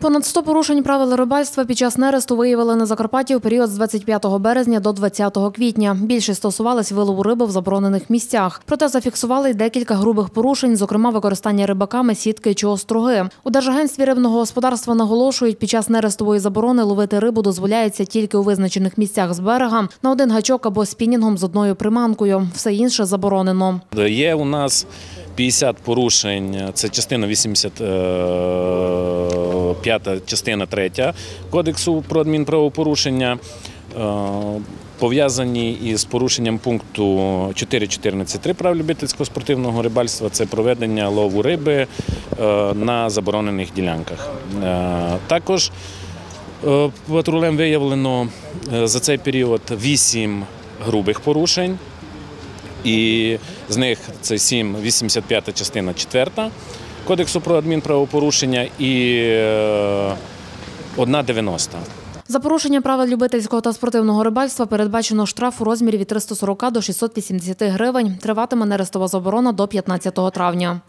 Понад 100 порушень правил рибальства під час нересту виявили на Закарпатті у період з 25 березня до 20 квітня. Більшість стосувалась вилову риби в заборонених місцях. Проте зафіксували й декілька грубих порушень, зокрема використання рибаками сітки чи остроги. У Держагентстві рибного господарства наголошують, під час нерестової заборони ловити рибу дозволяється тільки у визначених місцях з берега на один гачок або спінінгом з одною приманкою. Все інше заборонено. Є у нас 50 порушень, це частина 85, частина 3 Кодексу про адмінправопорушення, е, пов'язані із порушенням пункту 4.14.3 прав любительського спортивного рибальства. Це проведення лову риби е, на заборонених ділянках. Е, Також патрулем виявлено за цей період 8 грубих порушень. І з них це 7, 85 частина 4 Кодексу про адмінправопорушення і е, одна 90. За порушення правил любительського та спортивного рибальства передбачено штраф у розмірі від 340 до 680 гривень. Триватиме нерестова заборона до 15 травня.